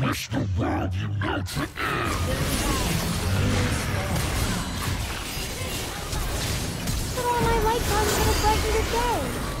wish the world you know to end. All my light comes to brighten the day.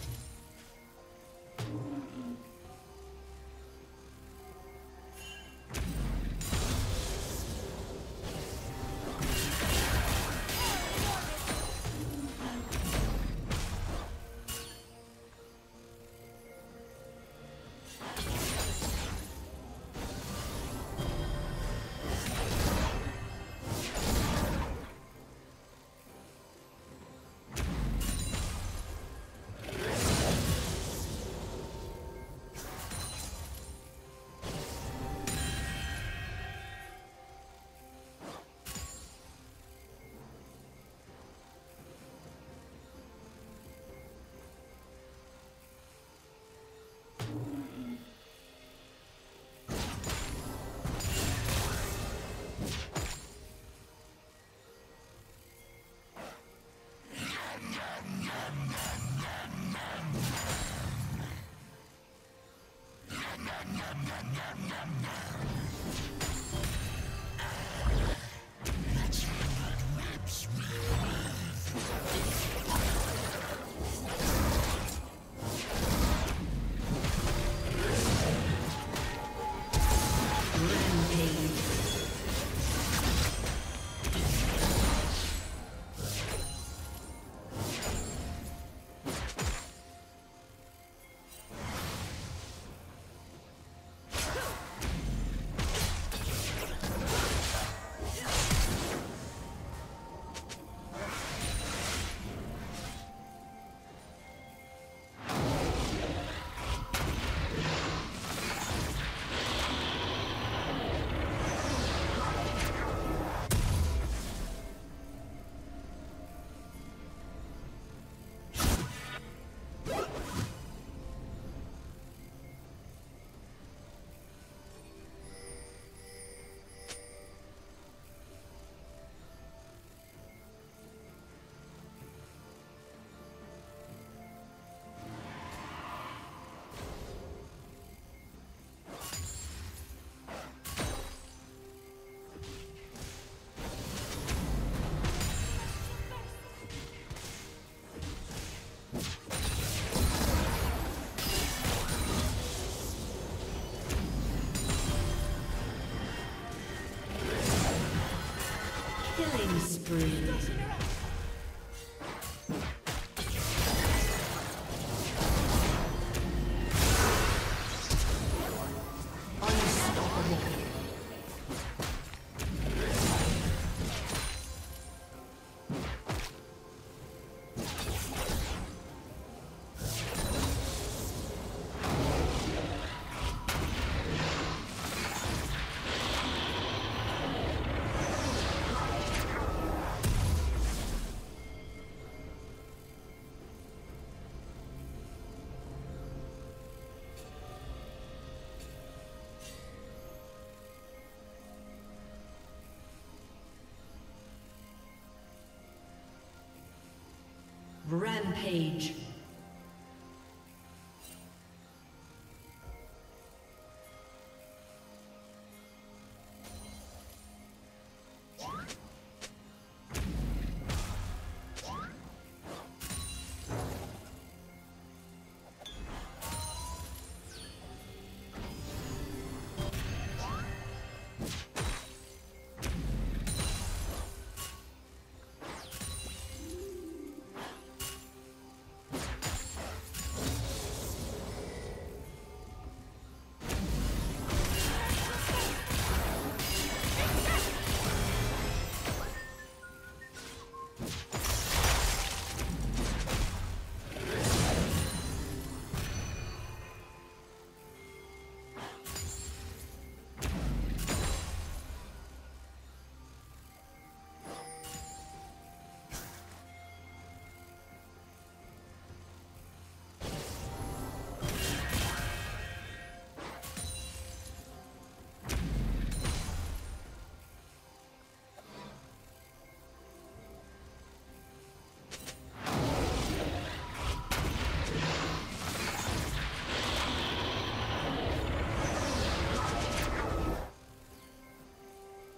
nom, nom, nom. Spree. Rampage.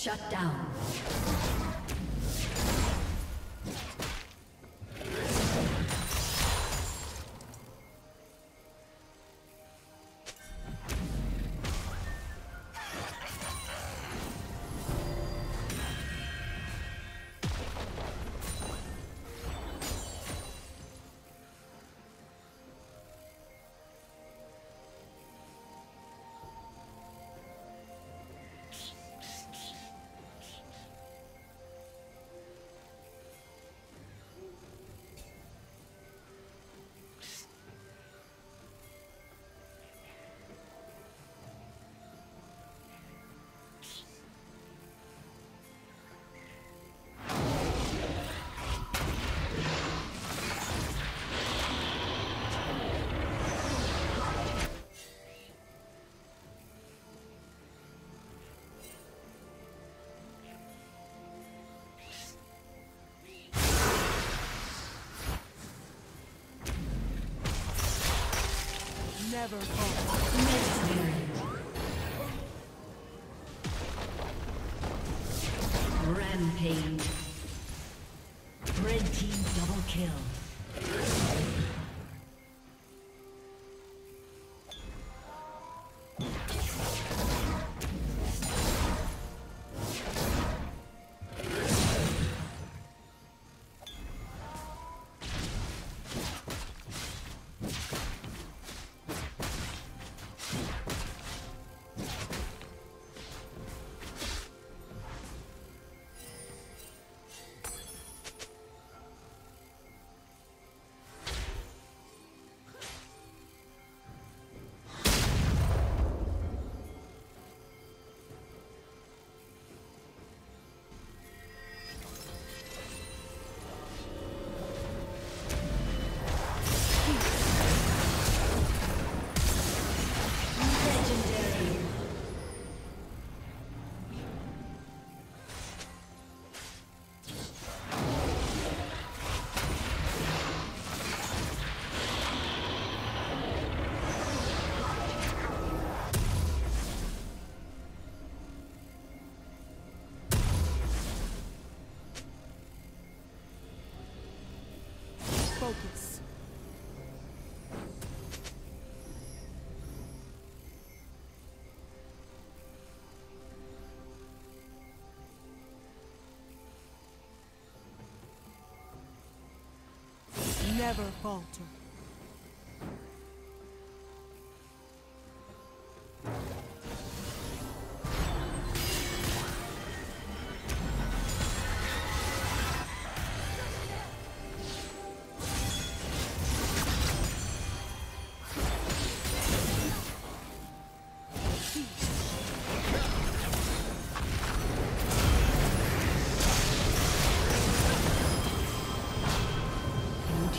Shut down. Never fall. Never falter.